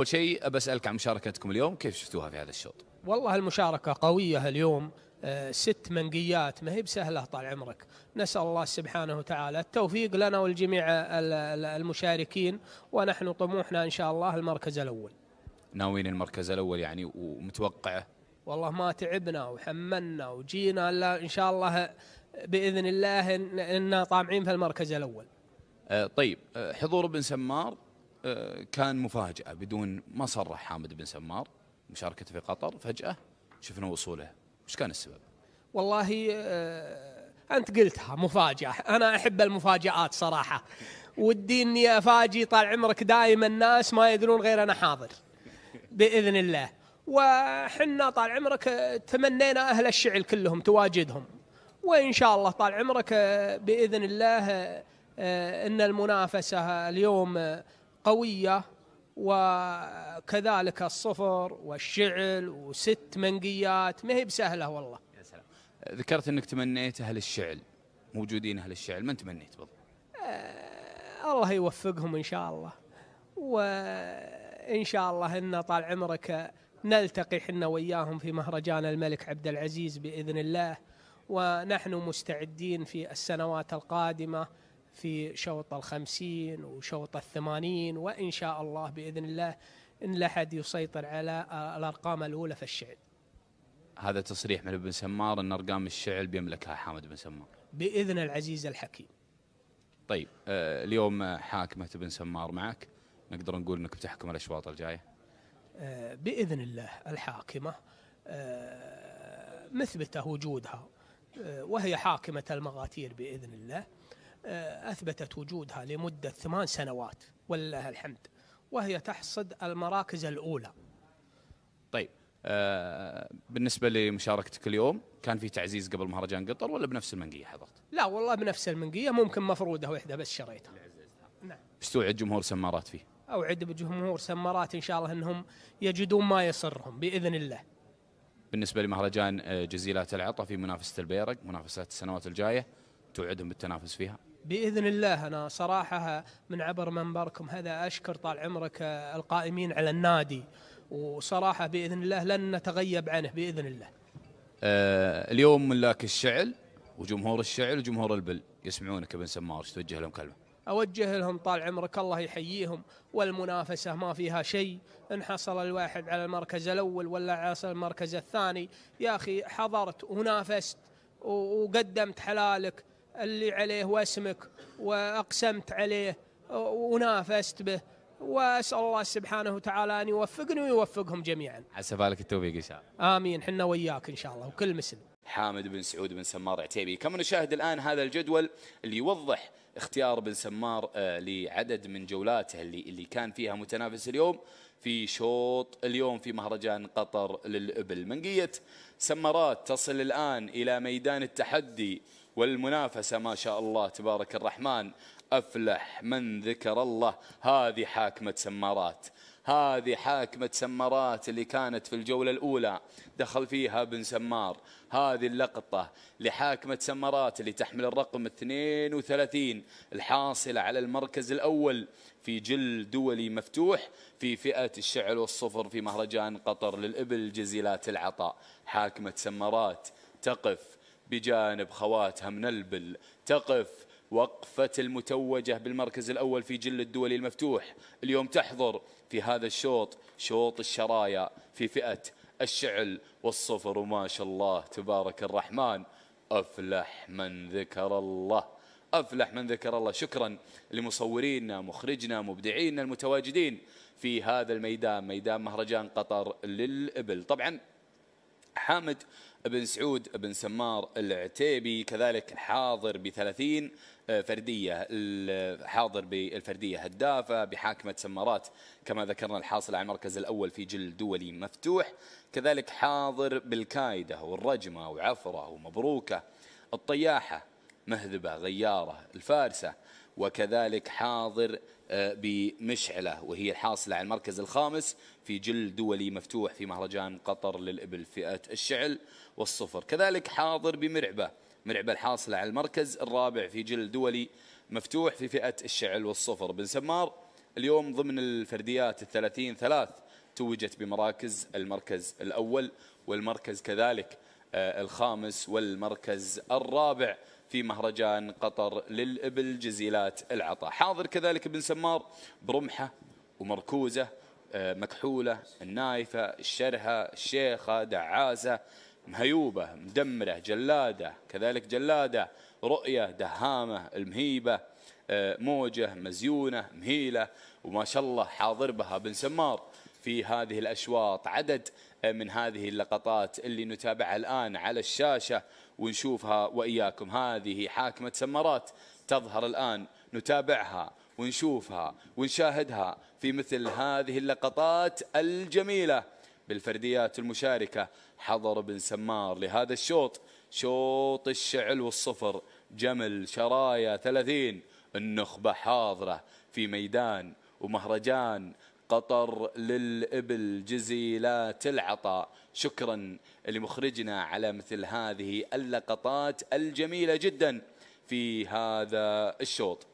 أول شيء بسألك عن مشاركتكم اليوم كيف شفتوها في هذا الشوط؟ والله المشاركة قوية اليوم آه، ست منقيات ما هي بسهلة طال عمرك. نسأل الله سبحانه وتعالى التوفيق لنا ولجميع ال- ال- المشاركين ونحن طموحنا إن شاء الله المركز الأول. ناويين المركز الأول يعني ومتوقعه والله ما تعبنا وحملنا وجينا إلا إن شاء الله بإذن الله إن- إننا طامعين في المركز الأول. آه، طيب آه، حضور بن سمار كان مفاجأة بدون ما صرح حامد بن سمار مشاركته في قطر فجأة شفنا وصوله. وش كان السبب؟ والله آه، أنت قلتها مفاجأة. أنا أحب المفاجآت صراحة. ودي إني أفاجئ طال عمرك دائما الناس ما يدرون غير أنا حاضر بإذن الله. وحنا طال عمرك آه، تمنينا أهل الشعل كلهم تواجدهم. وإن شاء الله طال عمرك آه، بإذن الله إن المنافسة اليوم قوية وكذلك الصفر والشعل وست منقيات. ما هي بسهلة والله. يا سلام. آه، ذكرت إنك تمنيت أهل الشعل. موجودين أهل الشعل. من تمنيت بالضبط؟ الله يوفقهم إن شاء الله. وإن شاء الله إن طال عمرك نلتقي حنا وياهم في مهرجان الملك عبد العزيز بإذن الله. ونحن مستعدين في السنوات القادمة في شوط الخمسين وشوط الثمانين وإن شاء الله بإذن الله إن لا أحد يسيطر على الأرقام الأولى في الشعب هذا تصريح من ابن سمار إن أرقام الشعل بيملكها حامد بن سمار. بإذن العزيز الحكيم. طيب آه، اليوم حاكمة ابن سمار معك. نقدر نقول إنك بتحكم الأشواط الجاية؟ آه، بإذن الله الحاكمة آه، مثبتة وجودها آه، وهي حاكمة المغاتير بإذن الله. آه، أثبتت وجودها لمدة ثمان سنوات ولله الحمد. وهي تحصد المراكز الأولى. طيب آه، بالنسبة لمشاركتك اليوم كان في تعزيز قبل مهرجان قطر ولا بنفس المنقية حضرت؟ لا والله بنفس المنقية ممكن مفرودة واحدة بس شريتها. نعم. استوعد جمهور سمارات فيه؟ أوعد بجمهور سمارات إن شاء الله أنهم يجدون ما يسرهم بإذن الله. بالنسبة لمهرجان آه، جزيلات العطا في منافسة البيرق منافسات السنوات الجاية توعدهم بالتنافس فيها؟ بإذن الله. أنا صراحة من عبر منبركم هذا أشكر طال عمرك القائمين على النادي. وصراحة بإذن الله لن نتغيب عنه بإذن الله. آه، اليوم ملاك الشعل وجمهور الشعل وجمهور البل يسمعونك ابن سمار. توجه لهم كلمة؟ أوجه لهم طال عمرك الله يحييهم. والمنافسة ما فيها شيء. إن حصل الواحد على المركز الأول ولا حصل المركز الثاني يا أخي حضرت ونافست وقدمت حلالك. اللي عليه واسمك وأقسمت عليه ونافست به وأسأل الله سبحانه وتعالى أن يوفقني ويوفقهم جميعا. عسى بالك التوفيق إن شاء الله. آمين. حنا وياك إن شاء الله وكل مسلم. حامد بن سعود بن سمار عتيبي. كما نشاهد الآن هذا الجدول اللي يوضح اختيار بن سمار آه، لعدد من جولاته اللي, اللي كان فيها متنافس اليوم. في شوط اليوم في مهرجان قطر للإبل. منقية سمارات تصل الآن إلى ميدان التحدي. والمنافسة ما شاء الله تبارك الرحمن. أفلح من ذكر الله. هذه حاكمة سمارات. هذه حاكمة سمارات اللي كانت في الجولة الأولى. دخل فيها بن سمار. هذه اللقطة لحاكمة سمارات اللي تحمل الرقم 32 الحاصلة على المركز الأول في جل دولي مفتوح في فئة الشعل والصفر في مهرجان قطر للإبل جزيلات العطاء. حاكمة سمارات تقف بجانب خواتها من البل تقف وقفة المتوجة بالمركز الأول في جل الدولي المفتوح. اليوم تحضر في هذا الشوط شوط الشرايا في فئة الشعل والصفر. وما شاء الله تبارك الرحمن. أفلح من ذكر الله. أفلح من ذكر الله. شكرا لمصورينا مخرجنا مبدعينا المتواجدين في هذا الميدان ميدان مهرجان قطر للإبل. طبعا حامد بن سعود بن سمار العتيبي كذلك حاضر بثلاثين فردية حاضر بالفردية هدافة بحاكمة سمارات كما ذكرنا الحاصل على المركز الأول في جل دولي مفتوح. كذلك حاضر بالكايدة والرجمة وعفرة ومبروكة الطياحة مهذبة غيارة الفارسة وكذلك حاضر آه، بمشعلة وهي الحاصلة على المركز الخامس في جل دولي مفتوح في مهرجان قطر للإبل فئة الشعل والصفر. كذلك حاضر بمرعبة مرعبة الحاصلة على المركز الرابع في جل دولي مفتوح في فئة الشعل والصفر. بن سمار اليوم ضمن الفرديات الثلاثين ثلاث توجت بمراكز المركز الأول والمركز كذلك آه، الخامس والمركز الرابع. في مهرجان قطر للإبل جزيلات العطاء حاضر كذلك ابن سمار برمحة ومركوزة آه، مكحولة النايفة الشرهة الشيخة دعاسة مهيوبة مدمرة جلادة كذلك جلادة رؤية دهامة المهيبة آه، موجة مزيونة مهيلة وما شاء الله حاضر بها بن سمار. في هذه الأشواط. عدد من هذه اللقطات اللي نتابعها الآن على الشاشة ونشوفها وإياكم. هذه حاكمة سمارات تظهر الآن. نتابعها ونشوفها ونشاهدها في مثل هذه اللقطات الجميلة. بالفرديات المشاركة حضر بن سمار لهذا الشوط. شوط الشعل والصفر. جمل شرايا ثلاثين. النخبة حاضرة في ميدان ومهرجان. قطر للإبل جزيلات العطاء. شكرا لمخرجنا على مثل هذه اللقطات الجميلة جدا في هذا الشوط.